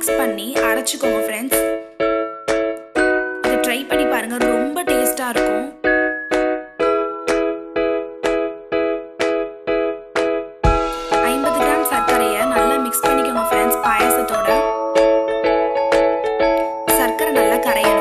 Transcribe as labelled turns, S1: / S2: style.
S1: Mix பண்ணி அரைச்சிக்கோங்க friends இதை ட்ரை பண்ணி பாருங்கள் ரொம்ப டேஸ்ட்டாக இருக்கும். ஐம்பது கிராம் சர்க்கரையை நல்லா மிக்ஸ் பண்ணிக்கோங்க ஃப்ரெண்ட்ஸ் பாயாசத்தோட. சர்க்கரை நல்லா கரையணும்.